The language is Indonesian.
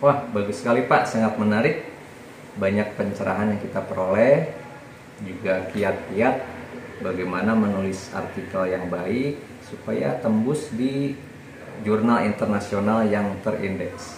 Wah, bagus sekali Pak, sangat menarik. Banyak pencerahan yang kita peroleh, juga kiat-kiat bagaimana menulis artikel yang baik supaya tembus di jurnal internasional yang terindeks.